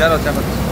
चलो चलो।